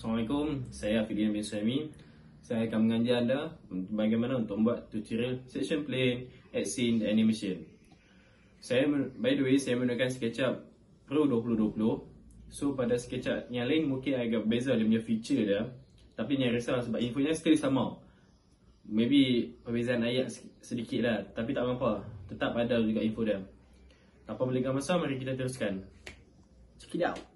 Assalamualaikum, saya Afidian bin Suhaimi Saya akan mengajar anda bagaimana untuk membuat tutorial section plane action scene animation. Saya, By the way, saya menggunakan SketchUp Pro 2020 So pada SketchUp yang lain mungkin agak berbeza dia punya feature dia Tapi jangan risau lah sebab infonya still sama. Maybe perbezaan ayat sedikit lah Tapi tak apa tetap ada juga info dia. Tanpa berlegar masa, mari kita teruskan. Check it out!